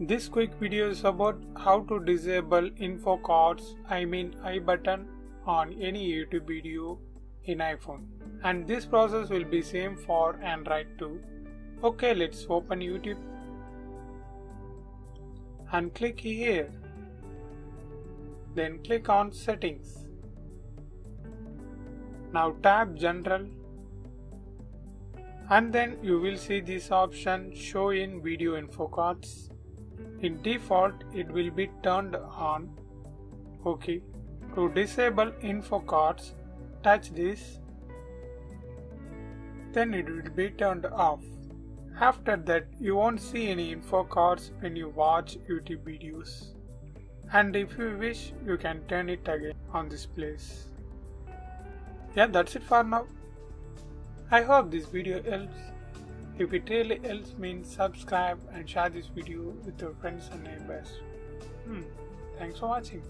This quick video is about how to disable info cards, I mean I button on any YouTube video in iPhone. And this process will be same for Android too. Okay, let's open YouTube and click here. Then click on settings. Now tap general and then you will see this option show in video info cards in default, it will be turned on. OK. To disable info cards, touch this. Then it will be turned off. After that, you won't see any info cards when you watch YouTube videos. And if you wish, you can turn it again on this place. Yeah, that's it for now. I hope this video helps. If it really helps me, subscribe and share this video with your friends and neighbors. Hmm. Thanks for watching.